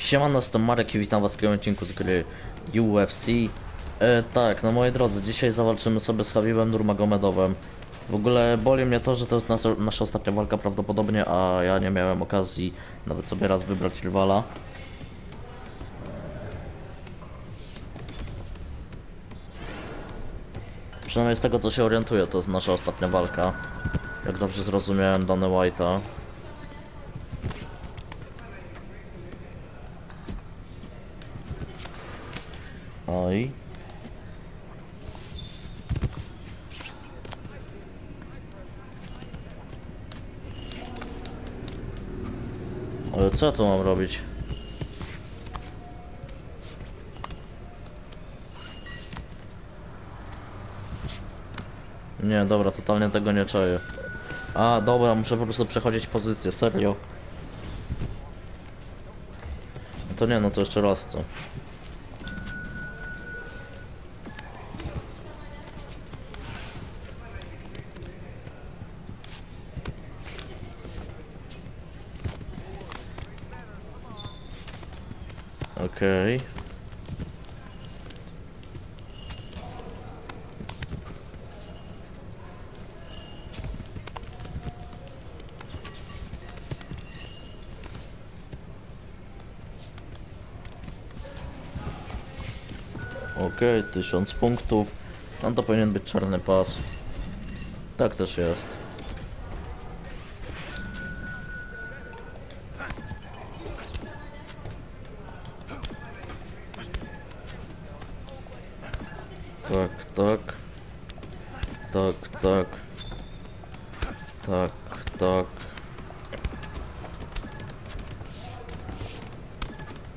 Siemano, jestem Marek i witam was w kolejnym odcinku z gry UFC. E, tak, no moi drodzy, dzisiaj zawalczymy sobie z Habibem Nurmagomedowem. W ogóle boli mnie to, że to jest nasza, nasza ostatnia walka prawdopodobnie, a ja nie miałem okazji nawet sobie raz wybrać rywala. Przynajmniej z tego co się orientuję, to jest nasza ostatnia walka. Jak dobrze zrozumiałem Dane White'a. Oj. Ale co tu mam robić? Nie, dobra, totalnie tego nie czaję. A, dobra, muszę po prostu przechodzić pozycję, serio. To nie, no to jeszcze raz co. Okej. Okej, tysiąc punktów. No to powinien być czarny pas. Tak też jest. Tak, tak. Tak, tak. Tak, tak.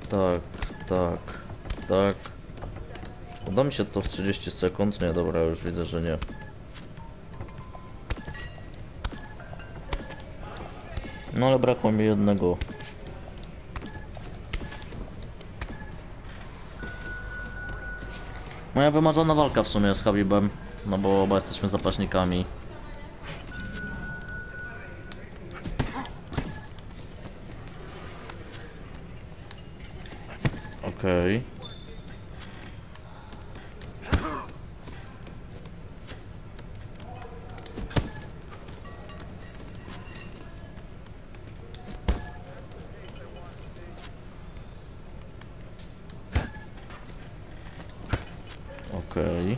Tak, tak, tak. Uda mi się to w 30 sekund? Nie, dobra, już widzę, że nie. No ale brakło mi jednego. Moja wymarzona walka w sumie z Habibem, no bo oba jesteśmy zapaśnikami. Okej. Okej.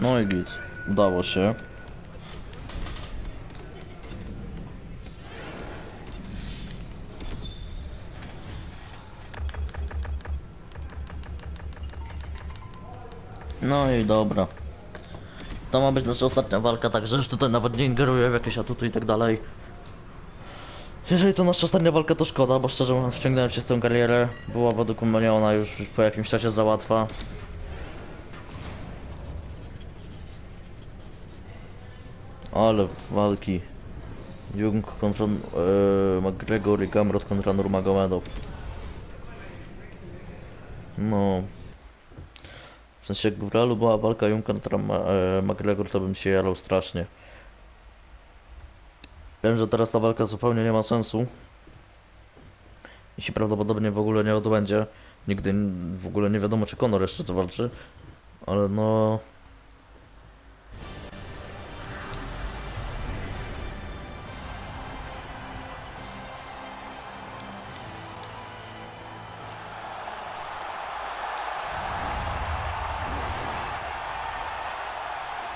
No i git. Udało się. No i dobra. To ma być nasza ostatnia walka, także już tutaj nawet nie ingeruję w jakieś atuty i tak dalej. Jeżeli to nasza ostatnia walka, to szkoda, bo szczerze mówiąc wciągnąłem się w tę karierę. Była według mnie ona już po jakimś czasie za łatwa. Ale walki. Jung kontra e, McGregor i Gamrot kontra Nurmagomedov. No. W sensie jakby w realu była walka Jung kontra e, McGregor, to bym się jarał strasznie. Wiem, że teraz ta walka zupełnie nie ma sensu. I się prawdopodobnie w ogóle nie odbędzie. Nigdy w ogóle nie wiadomo, czy Conor jeszcze zawalczy. Ale no...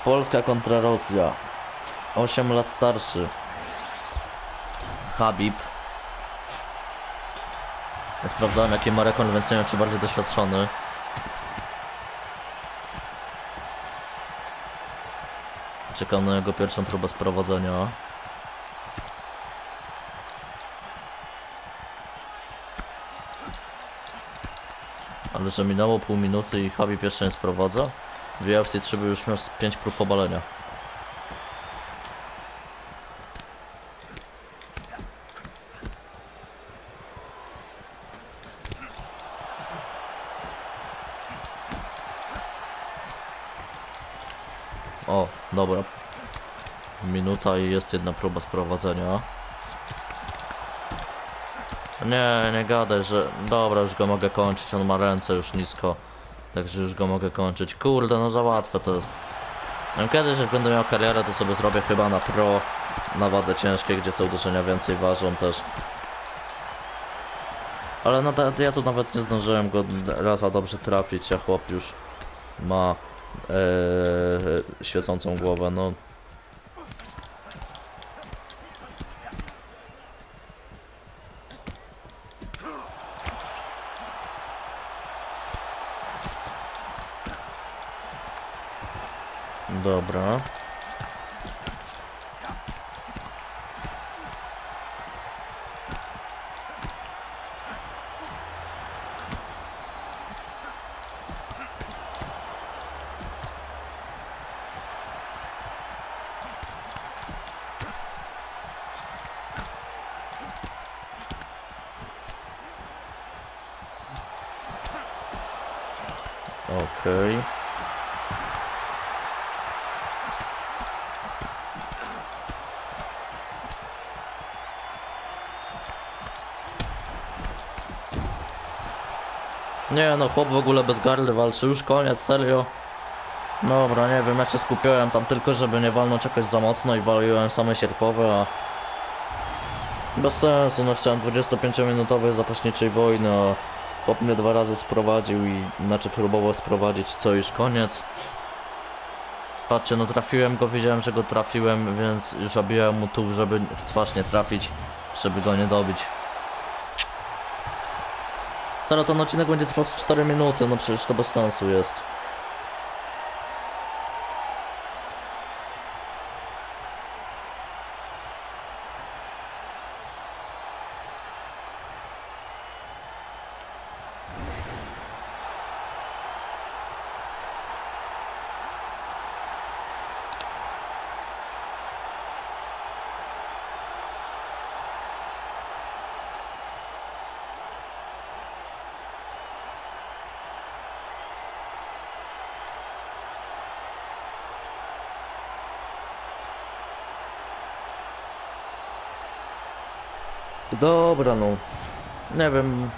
Polska kontra Rosja. 8 lat starszy. Habib. Ja sprawdzałem jakie ma rekonwencjonalny, czy bardziej doświadczony. Czekam na jego pierwszą próbę sprowadzenia. Ale że minęło pół minuty i Habib jeszcze nie sprowadza? Dwie opcje, już miał 5 prób obalenia. O, dobra. Minuta i jest jedna próba sprowadzenia. Nie, nie gadaj, że... Dobra, już go mogę kończyć, on ma ręce już nisko. Także już go mogę kończyć. Kurde, no za łatwe to jest. No, Kiedyś jak będę miał karierę, to sobie zrobię chyba na pro, na wadze ciężkiej, gdzie te uderzenia więcej ważą też. Ale no ja tu nawet nie zdążyłem go raz a dobrze trafić, a chłop już ma e, świecącą głowę, no. Dobra. Okej. Nie no, chłop w ogóle bez gardy walczy, już koniec, serio. Dobra, nie wiem, ja się skupiałem tam tylko, żeby nie walnąć jakoś za mocno i waliłem same sierpowe, a... Bez sensu, no chciałem 25-minutowej zapaśniczej wojny, a chłop mnie dwa razy sprowadził i... Znaczy próbował sprowadzić, co już koniec. Patrzcie, no trafiłem go, wiedziałem, że go trafiłem, więc już obijałem mu tu, żeby w twarz nie trafić, żeby go nie dobić. Zaraz ten odcinek będzie trwał z 4 minuty, no przecież to bez sensu jest. Dobra, no. Nie wiem.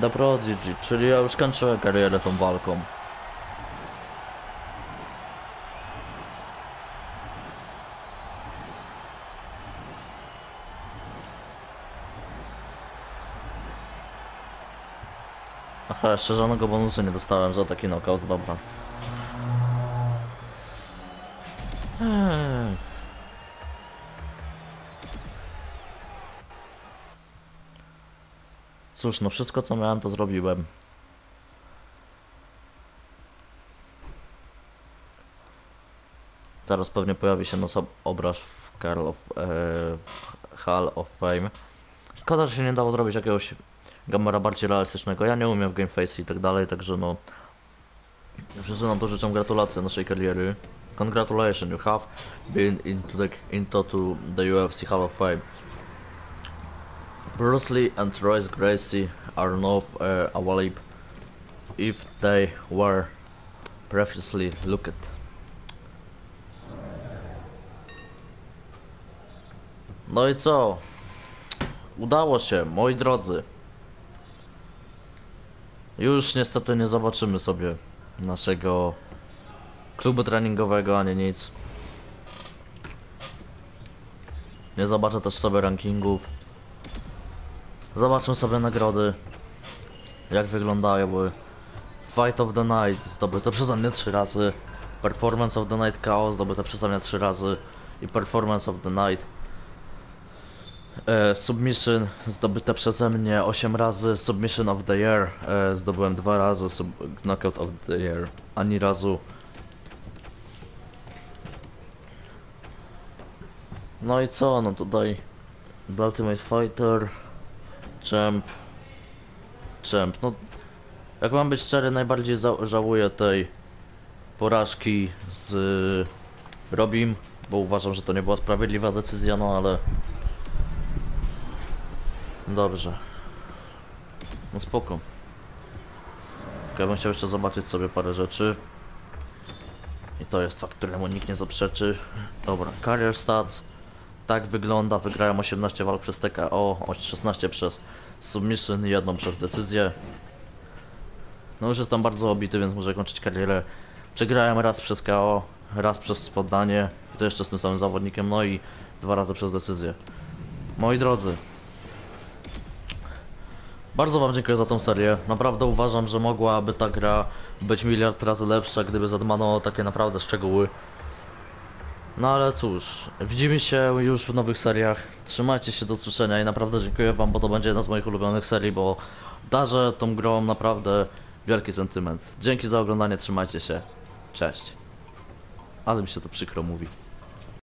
The Prodigy, czyli ja już kończę karierę tą walką. Aha, żadnego bonusu nie dostałem za taki knockout, dobra. Cóż, no wszystko co miałem to zrobiłem. Zaraz pewnie pojawi się nos obraz w Carl of, e, Hall of Fame. Szkoda, że się nie dało zrobić jakiegoś gamera bardziej realistycznego. Ja nie umiem w Gameface i tak dalej, także no... Wszyscy nam to życzą gratulacje naszej kariery. Congratulations, you have been into the, into to the UFC Hall of Fame. Bruce Lee and Royce Gracie are not uh, available if they were previously looked. No i co? Udało się, moi drodzy. Już niestety nie zobaczymy sobie naszego klubu treningowego ani nic. Nie zobaczę też sobie rankingów. Zobaczmy sobie nagrody. Jak wyglądają, bo Fight of the Night zdobyte przeze mnie 3 razy. Performance of the Night KO zdobyte przeze mnie 3 razy. I Performance of the Night. E, submission zdobyte przeze mnie 8 razy. Submission of the Year e, zdobyłem 2 razy. Sub knockout of the Year ani razu. No i co? No tutaj The Ultimate Fighter Champ Champ, no jak mam być szczery, najbardziej żałuję tej porażki z Robim, bo uważam, że to nie była sprawiedliwa decyzja, no ale dobrze. No spoko. Ja bym chciał jeszcze zobaczyć sobie parę rzeczy. I to jest fakt, któremu nikt nie zaprzeczy. Dobra, career stats. Tak wygląda, wygrałem 18 walk przez TKO, 16 przez submission i jedną przez decyzję. No już jestem bardzo obity, więc muszę kończyć karierę. Przegrałem raz przez KO, raz przez poddanie i to jeszcze z tym samym zawodnikiem, no i dwa razy przez decyzję. Moi drodzy, bardzo wam dziękuję za tą serię. Naprawdę uważam, że mogłaby ta gra być miliard razy lepsza, gdyby zadbano o takie naprawdę szczegóły. No ale cóż, widzimy się już w nowych seriach. Trzymajcie się do usłyszenia i naprawdę dziękuję wam, bo to będzie jedna z moich ulubionych serii, bo darzę tą grą naprawdę wielki sentyment. Dzięki za oglądanie, trzymajcie się. Cześć. Ale mi się to przykro mówi.